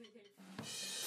Hilfe.